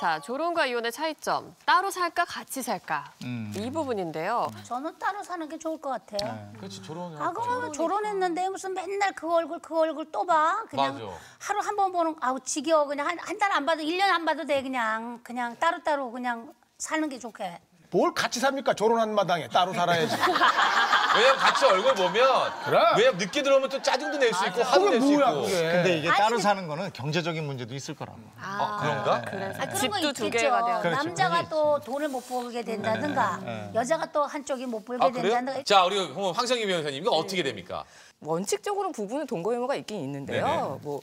자, 조론과 이혼의 차이점. 따로 살까, 같이 살까. 이 부분인데요. 저는 따로 사는 게 좋을 것 같아요. 네. 그렇지 조론. 아, 그러면 결혼했는데 무슨 맨날 그 얼굴 그 얼굴 또 봐. 그냥 맞아. 하루 한 번 보는 아우 지겨워. 그냥 한 한 달 안 봐도 일 년 안 봐도 돼 그냥 그냥 따로따로 그냥 사는 게 좋게. 뭘 같이 삽니까? 결혼한 마당에 따로 살아야지. 왜냐면 같이 얼굴 보면 그래. 왜냐면 늦게 들어오면 또 짜증도 낼 수 있고 화도 낼 수 있고. 그게. 근데 이게 아니, 따로 사는 거는 경제적인 문제도 있을 거라고. 아, 그런가? 그래서 아, 그런 거 집도 두 있겠죠. 개가 되어. 그렇죠. 남자가 그게 또 돈을 못 벌게 된다든가 여자가 또 한쪽이 못 벌게 아? 된다든가. 자 우리 황성희 변호사님 이거 어떻게 됩니까? 원칙적으로는 부부는 동거 의무가 있긴 있는데요. 뭐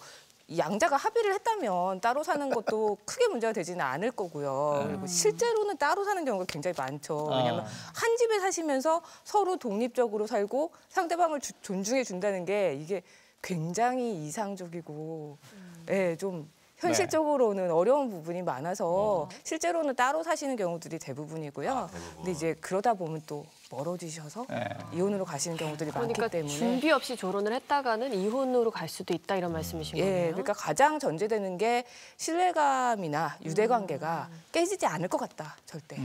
양자가 합의를 했다면 따로 사는 것도 크게 문제가 되지는 않을 거고요. 그리고 실제로는 따로 사는 경우가 굉장히 많죠. 왜냐하면 한 집에 사시면서 서로 독립적으로 살고 상대방을 주- 존중해 준다는 게 이게 굉장히 이상적이고, 예, 좀 현실적으로는 어려운 부분이 많아서 실제로는 따로 사시는 경우들이 대부분이고요. 근데 이제 그러다 보면 또 멀어지셔서 이혼으로 가시는 경우들이 그러니까 많기 때문에 준비 없이 조론을 했다가는 이혼으로 갈 수도 있다 이런 말씀이신 예, 거예요. 그러니까 가장 전제되는 게 신뢰감이나 유대 관계가 깨지지 않을 것 같다, 절대.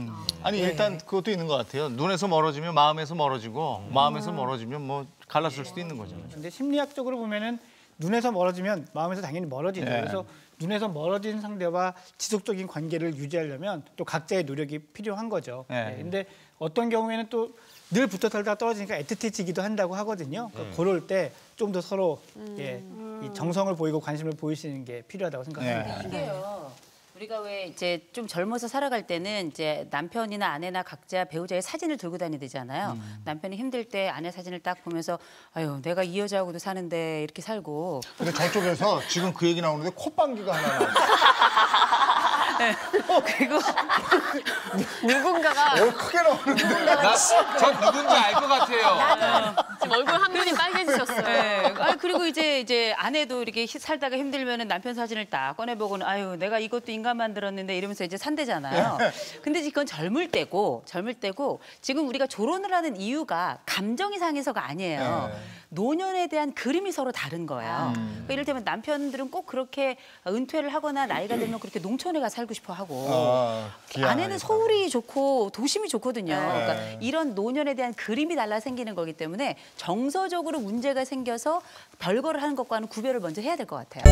아니 일단 그것도 있는 것 같아요. 눈에서 멀어지면 마음에서 멀어지고 마음에서 멀어지면 뭐 갈라설 수도 있는 거잖아요. 근데 심리학적으로 보면은 눈에서 멀어지면 마음에서 당연히 멀어지죠. 네. 그래서 눈에서 멀어진 상대와 지속적인 관계를 유지하려면 또 각자의 노력이 필요한 거죠. 네. 네, 근데 어떤 경우에는 또 늘 붙어 살다가 떨어지니까 애틋해지기도 한다고 하거든요. 그러니까 그럴 때 좀 더 서로 예, 이 정성을 보이고 관심을 보이시는 게 필요하다고 생각합니다. 네. 우리가 왜 이제 좀 젊어서 살아갈 때는 이제 남편이나 아내나 각자 배우자의 사진을 들고 다니잖아요. 남편이 힘들 때 아내 사진을 딱 보면서 아유 내가 이 여자하고도 사는데 이렇게 살고 근데 저쪽에서 지금 그 얘기 나오는데 콧방귀가 하나 나와. 그리고 누군가가 어, 크게 나오는데. 나 전 누군지 알 것 같아요. 지금 얼굴 한 분이 빨개지셨어요. 네. 아 그리고 이제 이제 아내도 이렇게 히- 살다가 힘들면은 남편 사진을 딱 꺼내보고는 아유 내가 이것도 인간 만들었는데 이러면서 이제 산대잖아요. 근데 이건 젊을 때고 젊을 때고 지금 우리가 조론을 하는 이유가 감정이 상해서가 아니에요. 노년에 대한 그림이 서로 다른 거예요. 그러니까 이를테면 남편들은 꼭 그렇게 은퇴를 하거나 나이가 들면 그렇게 농촌에 가 살고 싶어 하고 아, 아내는. 서울이 좋고 도심이 좋거든요. 네. 그러니까 이런 노년에 대한 그림이 달라 생기는 거기 때문에 정서적으로 문제가 생겨서 별거를 하는 것과는 구별을 먼저 해야 될 것 같아요.